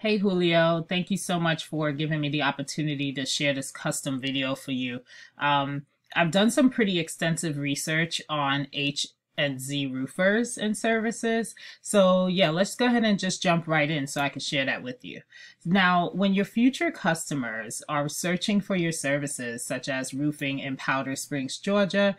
Hey Julio, thank you so much for giving me the opportunity to share this custom video for you. Um, I've done some pretty extensive research on H and Z roofers and services. So yeah, let's go ahead and just jump right in so I can share that with you. Now, when your future customers are searching for your services, such as roofing in Powder Springs, Georgia,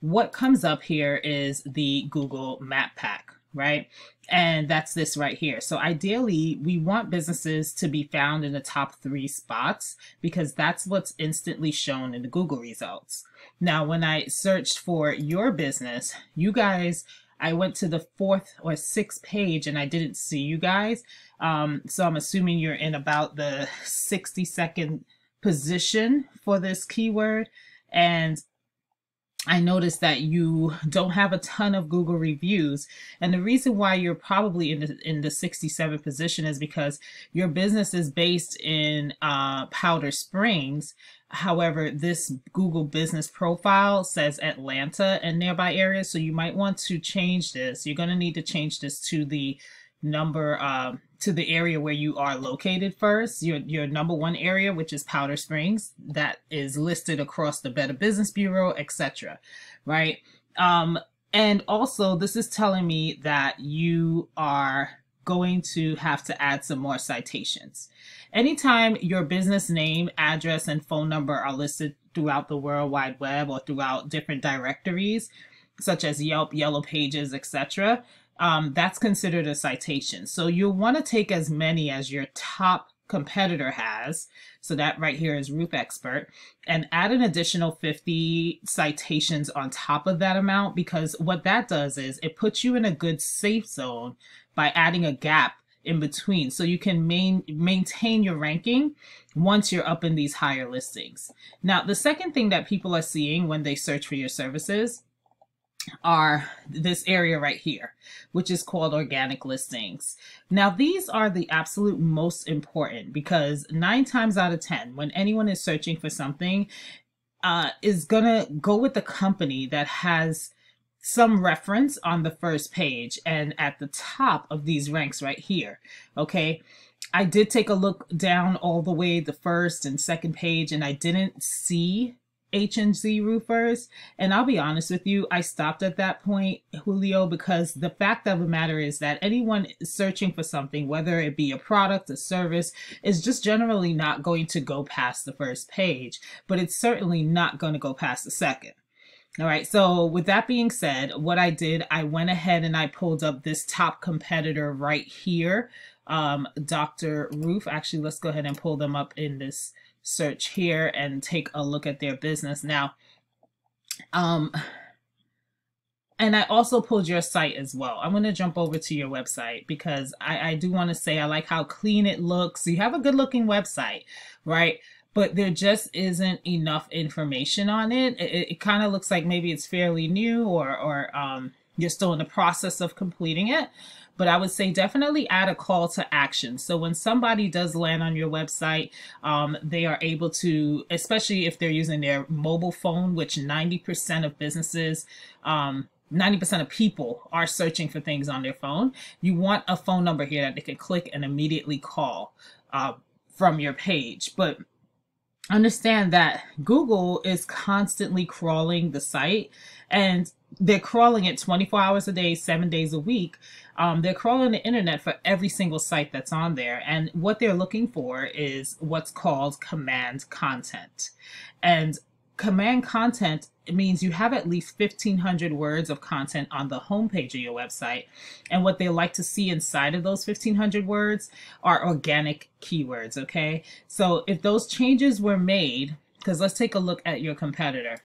what comes up here is the Google Map Pack right? And that's this right here. So ideally, we want businesses to be found in the top three spots because that's what's instantly shown in the Google results. Now, when I searched for your business, you guys, I went to the fourth or sixth page and I didn't see you guys. Um, so I'm assuming you're in about the 60 second position for this keyword. And I noticed that you don't have a ton of Google reviews. And the reason why you're probably in the, in the 67 position is because your business is based in uh, Powder Springs. However, this Google business profile says Atlanta and nearby areas. So you might want to change this. You're going to need to change this to the number uh, to the area where you are located first your your number one area which is powder springs that is listed across the better business bureau etc right? Um and also this is telling me that you are going to have to add some more citations. Anytime your business name address and phone number are listed throughout the world wide web or throughout different directories such as yelp yellow pages etc um, that's considered a citation. So you'll want to take as many as your top competitor has. So that right here is Roof Expert and add an additional 50 citations on top of that amount because what that does is it puts you in a good safe zone by adding a gap in between so you can main, maintain your ranking once you're up in these higher listings. Now, the second thing that people are seeing when they search for your services are this area right here, which is called organic listings. Now, these are the absolute most important because nine times out of 10, when anyone is searching for something, uh, is going to go with the company that has some reference on the first page and at the top of these ranks right here. Okay. I did take a look down all the way the first and second page and I didn't see H&Z roofers. And I'll be honest with you, I stopped at that point, Julio, because the fact of the matter is that anyone searching for something, whether it be a product, a service, is just generally not going to go past the first page, but it's certainly not going to go past the second. All right, so with that being said, what I did, I went ahead and I pulled up this top competitor right here, um, Dr. Roof. Actually, let's go ahead and pull them up in this search here and take a look at their business. Now, um, and I also pulled your site as well. I'm going to jump over to your website because I, I do want to say I like how clean it looks. You have a good looking website, right? But there just isn't enough information on it. It, it kind of looks like maybe it's fairly new or, or um, you're still in the process of completing it but I would say definitely add a call to action. So when somebody does land on your website, um, they are able to, especially if they're using their mobile phone, which 90% of businesses, um, 90% of people are searching for things on their phone. You want a phone number here that they can click and immediately call uh, from your page. But understand that Google is constantly crawling the site and they're crawling it 24 hours a day, seven days a week. Um, they're crawling the internet for every single site that's on there. And what they're looking for is what's called command content. And command content means you have at least 1500 words of content on the homepage of your website. And what they like to see inside of those 1500 words are organic keywords. Okay. So if those changes were made, because let's take a look at your competitor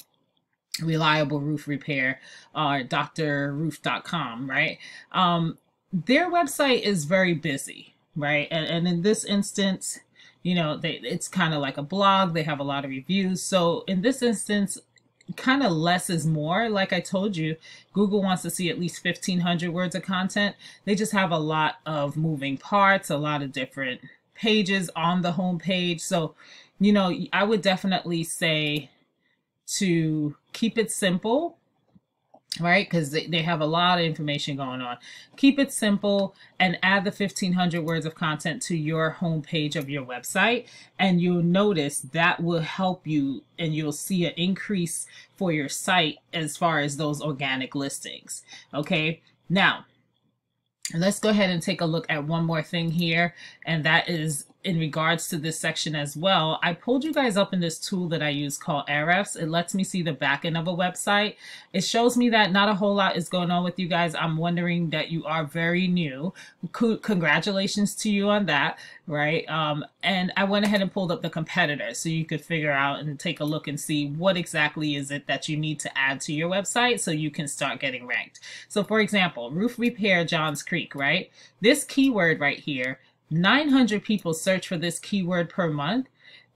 reliable roof repair or drroof.com right um, their website is very busy right and, and in this instance you know they it's kind of like a blog they have a lot of reviews. So in this instance kind of less is more. Like i told you google wants to see at least 1500 words of content. They just have a lot of moving parts a lot of different pages on the home page. So you know i would definitely say to keep it simple right? Because they, have a lot of information going on. Keep it simple and add the 1500 words of content to your homepage of your website. And you'll notice that will help you and you'll see an increase for your site as far as those organic listings. Okay. Now, let's go ahead and take a look at one more thing here. And that is in regards to this section as well, I pulled you guys up in this tool that I use called Ahrefs. It lets me see the back end of a website. It shows me that not a whole lot is going on with you guys. I'm wondering that you are very new. Congratulations to you on that, right? Um, and I went ahead and pulled up the competitor so you could figure out and take a look and see what exactly is it that you need to add to your website so you can start getting ranked. So for example, roof repair Johns Creek, right? This keyword right here 900 people search for this keyword per month.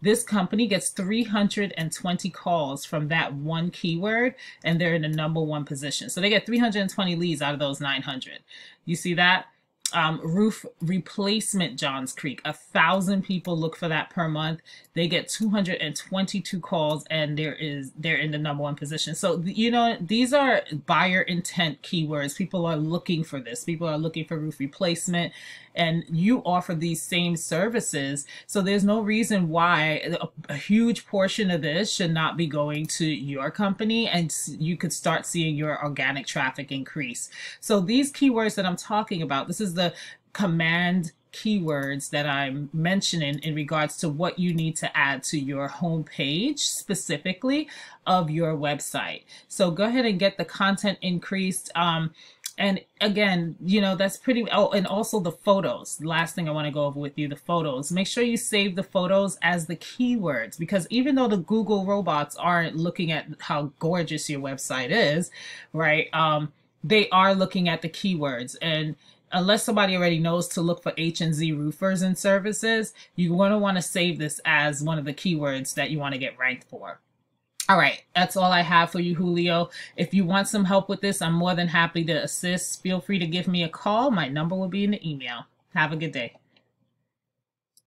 This company gets 320 calls from that one keyword, and they're in the number one position. So they get 320 leads out of those 900. You see that? Um, roof replacement Johns Creek. A thousand people look for that per month. They get 222 calls, and there is they're in the number one position. So you know these are buyer intent keywords. People are looking for this. People are looking for roof replacement, and you offer these same services. So there's no reason why a, a huge portion of this should not be going to your company, and you could start seeing your organic traffic increase. So these keywords that I'm talking about, this is the the command keywords that I'm mentioning in regards to what you need to add to your home page specifically of your website. So go ahead and get the content increased. Um, and again, you know, that's pretty, oh, and also the photos. Last thing I want to go over with you, the photos. Make sure you save the photos as the keywords because even though the Google robots aren't looking at how gorgeous your website is, right? Um, they are looking at the keywords and unless somebody already knows to look for H and Z roofers and services, you're going to want to save this as one of the keywords that you want to get ranked for. All right, that's all I have for you, Julio. If you want some help with this, I'm more than happy to assist. Feel free to give me a call. My number will be in the email. Have a good day.